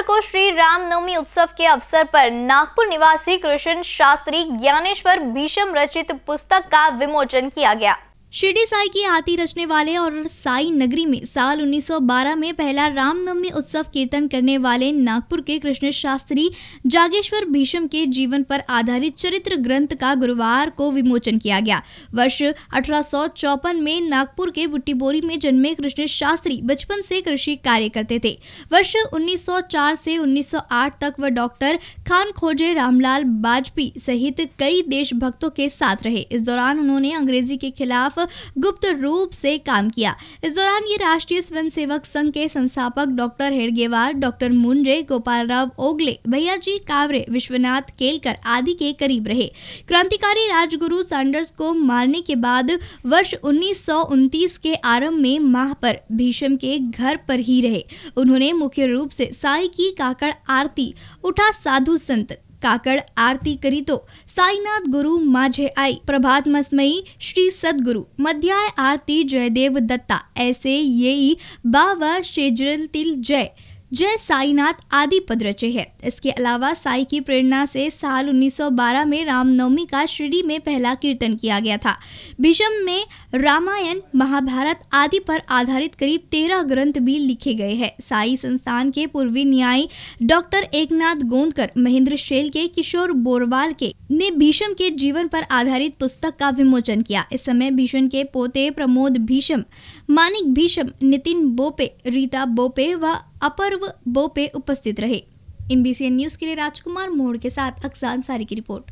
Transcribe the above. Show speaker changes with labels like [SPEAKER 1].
[SPEAKER 1] बुधवार को श्री रामनवमी उत्सव के अवसर पर नागपुर निवासी कृष्ण शास्त्री ज्ञानेश्वर भीषम रचित पुस्तक का विमोचन किया गया।
[SPEAKER 2] शिरडी साई की आरती रचने वाले और साई नगरी में साल 1912 में पहला रामनवमी उत्सव कीर्तन करने वाले नागपुर के कृष्ण शास्त्री जागेश्वर भीषम के जीवन पर आधारित चरित्र ग्रंथ का गुरुवार को विमोचन किया गया। वर्ष अठारह में नागपुर के बुट्टीबोरी में जन्मे कृष्ण शास्त्री बचपन से कृषि कार्य करते थे। वर्ष 1904 से 1908 तक वह डॉक्टर खान खोजे रामलाल बाजपेयी सहित कई देशभक्तों के साथ रहे। इस दौरान उन्होंने अंग्रेज़ी के खिलाफ गुप्त रूप से काम किया। इस दौरान ये राष्ट्रीय स्वयं सेवक संघ के संस्थापक डॉक्टर हेडगेवार, डॉक्टर मुंडे गोपाल राव ओगले, भैयाजी कावरे, विश्वनाथ केलकर आदि के करीब रहे। क्रांतिकारी राजगुरु सैंडर्स को मारने के बाद वर्ष उन्नीस के आरंभ में माह पर भीषम के घर पर ही रहे। उन्होंने मुख्य रूप से साई की काकड़ आरती उठा साधु संत काकड़ आरती करी तो साईनाथ गुरु माझे आई प्रभात मसमयी श्री सदगुरु मध्याय आरती જયદેવ दत्ता ऐसे ये बाबा શેજરલ तिल जय जय साईनाथ आदि पद रचे हैं। इसके अलावा साई की प्रेरणा से साल 1912 में रामनवमी का शिरडी में पहला कीर्तन किया गया था। भीषम में रामायण, महाभारत आदि पर आधारित करीब तेरह ग्रंथ भी लिखे गए हैं। साई संस्थान के पूर्वी न्यायी डॉक्टर एकनाथ गोंदकर, महेंद्र शेल के किशोर बोरवाल के ने भीषम के जीवन पर आधारित पुस्तक का विमोचन किया। इस समय भीषण के पोते प्रमोद भीषम, मानिक भीषम, नितिन बोपे, रीता बोपे व अपर्व बोपे उपस्थित रहे। इन न्यूज़ के लिए राजकुमार मोड़ के साथ अक्सान सारी की रिपोर्ट।